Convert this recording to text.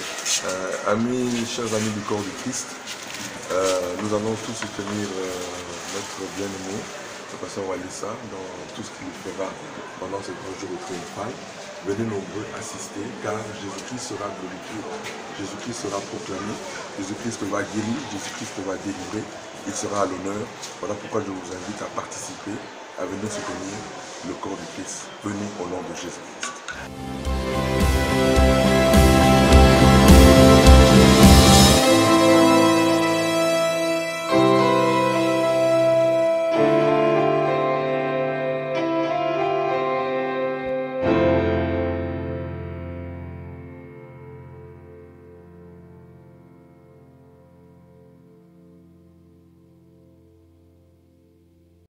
Euh, amis, chers amis du corps du Christ, euh, nous allons tous soutenir euh, notre bien-aimé, le pasteur Walissa, dans tout ce qu'il fera pendant ce grand jour triomphal. Venez nombreux assister, car Jésus-Christ sera glorifié, Jésus-Christ sera proclamé, Jésus-Christ va guérir, Jésus-Christ va délivrer, il sera à l'honneur. Voilà pourquoi je vous invite à participer, à venir soutenir le corps du Christ. Venez au nom de Jésus-Christ.